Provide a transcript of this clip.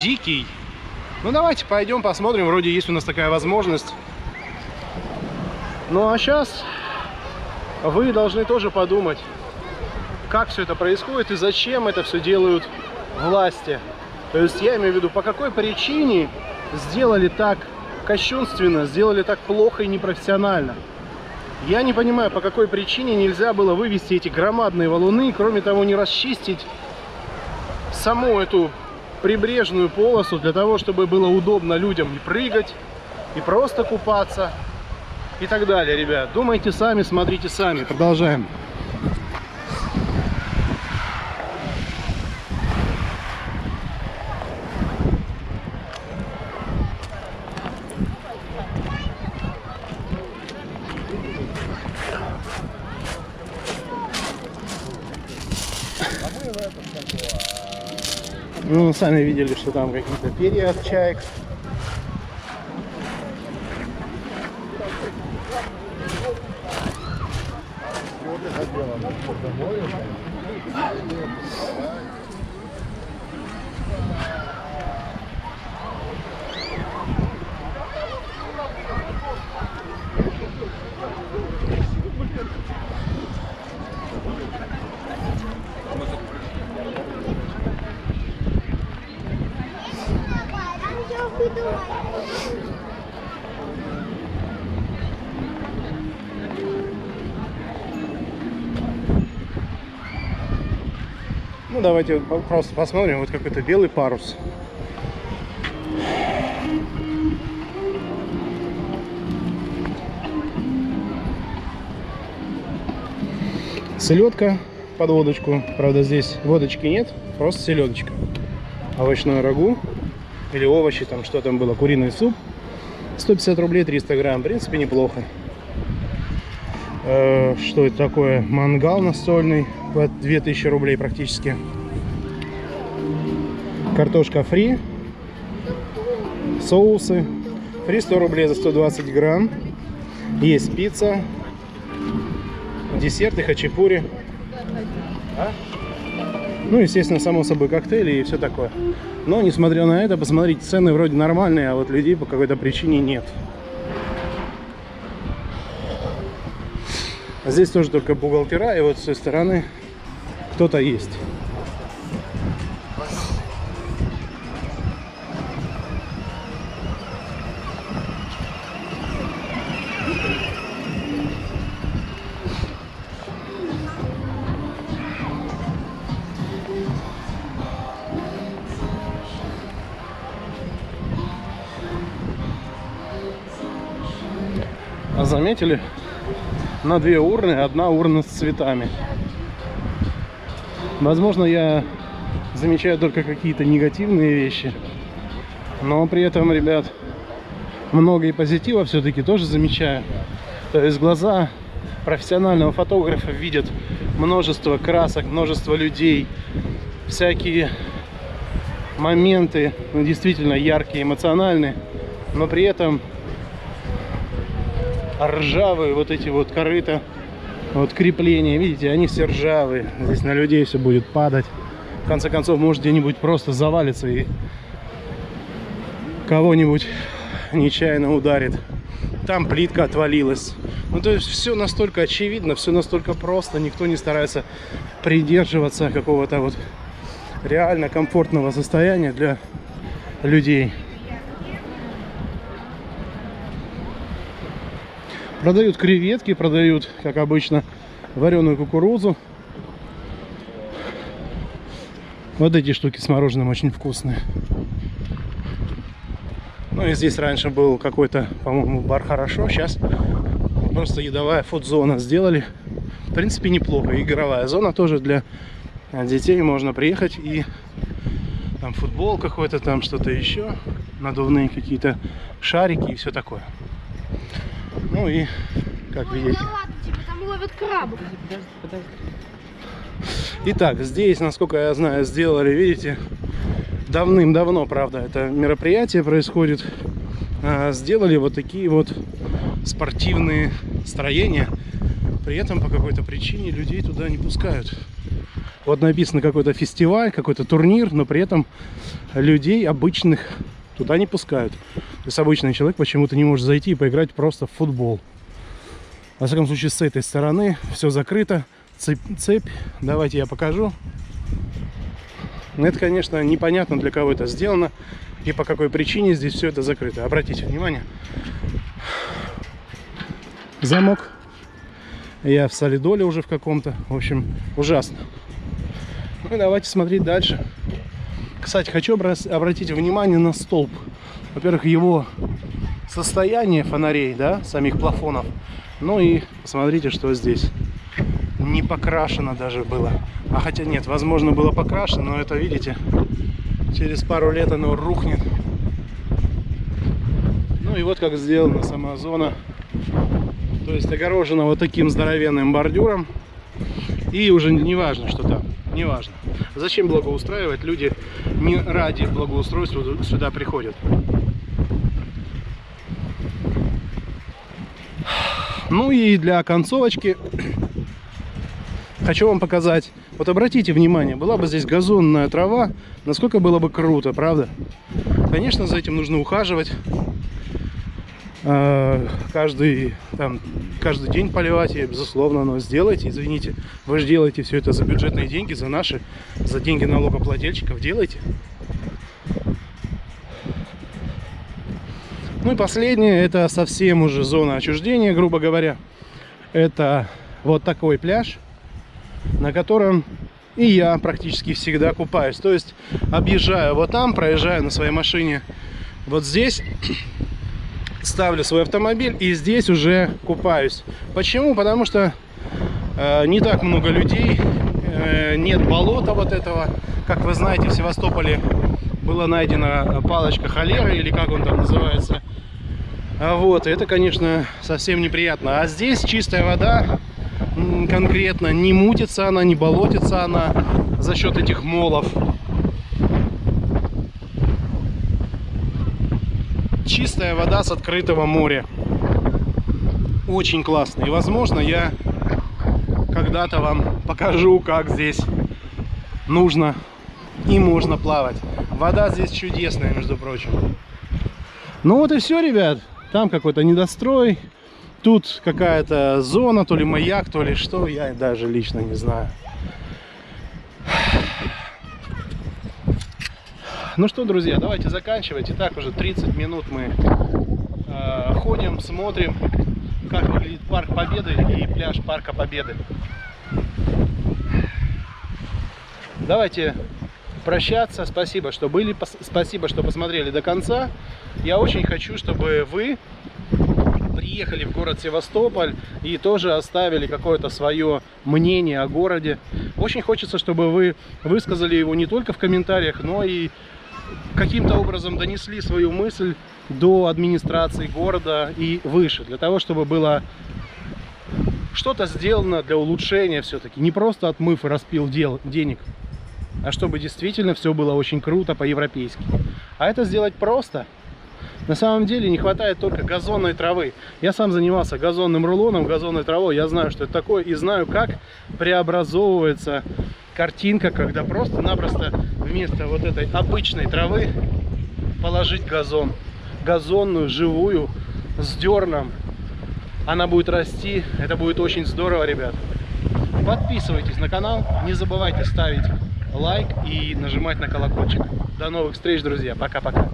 дикий. Ну давайте пойдем посмотрим, вроде есть у нас такая возможность. Ну а сейчас вы должны тоже подумать, как все это происходит и зачем это все делают власти. То есть я имею в виду, по какой причине сделали так кощунственно, сделали так плохо и непрофессионально. Я не понимаю, по какой причине нельзя было вывести эти громадные валуны, кроме того, не расчистить саму эту прибрежную полосу для того, чтобы было удобно людям и прыгать, и просто купаться, и так далее, ребят. Думайте сами, смотрите сами. Продолжаем. Ну, сами видели, что там какие-то перья от чаек. Ну, давайте просто посмотрим. Вот какой-то белый парус. Селедка под водочку. Правда, здесь водочки нет, просто селедочка. Овощное рагу или овощи, там что там было, куриный суп. 150 рублей 300 грамм, в принципе неплохо. Э, что это такое? Мангал настольный, 2000 рублей практически. Картошка фри, соусы. Фри 100 рублей за 120 грамм. Есть пицца, десерты, хачапури. А? Ну, естественно, само собой коктейли и все такое. Но, несмотря на это, посмотрите, цены вроде нормальные, а вот людей по какой-то причине нет. Здесь тоже только бухгалтера, и вот с той стороны кто-то есть. А заметили? На две урны, одна урна с цветами. Возможно, я замечаю только какие-то негативные вещи. Но при этом, ребят, много и позитива все-таки тоже замечаю. То есть глаза профессионального фотографа видят множество красок, множество людей, всякие моменты, ну, действительно яркие, эмоциональные, но при этом ржавые вот эти вот корыта, вот крепления, видите, они все ржавые. Здесь на людей все будет падать. В конце концов, может где-нибудь просто завалится и кого-нибудь нечаянно ударит. Там плитка отвалилась. Ну, то есть все настолько очевидно, все настолько просто. Никто не старается придерживаться какого-то вот реально комфортного состояния для людей. Продают креветки, продают, как обычно, вареную кукурузу. Вот эти штуки с мороженым очень вкусные. Ну и здесь раньше был какой-то, по-моему, бар хорошо. Сейчас просто едовая фуд-зона сделали. В принципе, неплохо. Игровая зона тоже для детей. Можно приехать и там футбол какой-то, там что-то еще. Надувные какие-то шарики и все такое. Ну и, как видите... Типа, там ловят крабов. Итак, здесь, насколько я знаю, сделали, видите, давным-давно, правда, это мероприятие происходит. А, сделали вот такие вот спортивные строения. При этом по какой-то причине людей туда не пускают. Вот написано какой-то фестиваль, какой-то турнир, но при этом людей обычных туда не пускают. То есть обычный человек почему-то не может зайти и поиграть просто в футбол. Во всяком случае, с этой стороны все закрыто. Цепь, цепь. Давайте я покажу. Это, конечно, непонятно для кого это сделано и по какой причине здесь все это закрыто. Обратите внимание. Замок. Я в солидоле уже в каком-то. В общем, ужасно. Ну давайте смотреть дальше. Кстати, хочу обратить внимание на столб. Во-первых, его состояние фонарей, да, самих плафонов. Ну и смотрите, что здесь. Не покрашено даже было. А хотя нет, возможно было покрашено, но это, видите, через пару лет оно рухнет. Ну и вот как сделана сама зона. То есть огорожена вот таким здоровенным бордюром. И уже не важно, что там. Не важно. Зачем благоустраивать? Люди не ради благоустройства сюда приходят. Ну и для концовочки хочу вам показать. Вот обратите внимание, была бы здесь газонная трава, насколько было бы круто, правда? Конечно, за этим нужно ухаживать. А, каждый, там, каждый день поливать, и, безусловно, но сделайте, извините. Вы же делаете все это за бюджетные деньги, за наши, за деньги налогоплательщиков, делайте. Ну и последнее, это совсем уже зона отчуждения, грубо говоря. Это вот такой пляж, на котором и я практически всегда купаюсь. То есть объезжаю вот там, проезжаю на своей машине вот здесь, ставлю свой автомобиль и здесь уже купаюсь. Почему? Потому что э, не так много людей, э, нет болота вот этого. Как вы знаете, в Севастополе была найдена палочка холеры, или как он там называется. А вот, это, конечно, совсем неприятно. А здесь чистая вода, конкретно, не мутится она, не болотится она за счет этих молов. Чистая вода с открытого моря. Очень классно. И, возможно, я когда-то вам покажу, как здесь нужно и можно плавать. Вода здесь чудесная, между прочим. Ну вот и все, ребят. Там какой-то недострой. Тут какая-то зона, то ли маяк, то ли что. Я даже лично не знаю. Ну что, друзья, давайте заканчивать. Итак, уже 30 минут мы э, ходим, смотрим, как выглядит парк Победы и пляж парка Победы. Давайте прощаться. Спасибо, что были, спасибо, что посмотрели до конца. Я очень хочу, чтобы вы приехали в город Севастополь и тоже оставили какое-то свое мнение о городе. Очень хочется, чтобы вы высказали его не только в комментариях, но и каким-то образом донесли свою мысль до администрации города и выше, для того, чтобы было что-то сделано для улучшения все-таки, не просто отмыв и распил дел, денег, а чтобы действительно все было очень круто по-европейски. А это сделать просто. На самом деле не хватает только газонной травы. Я сам занимался газонным рулоном, газонной травой. Я знаю, что это такое и знаю, как преобразовывается картинка, когда просто-напросто вместо вот этой обычной травы положить газон. Газонную, живую, с дерном. Она будет расти. Это будет очень здорово, ребят. Подписывайтесь на канал. Не забывайте ставить лайк и нажимать на колокольчик. До новых встреч, друзья. Пока-пока.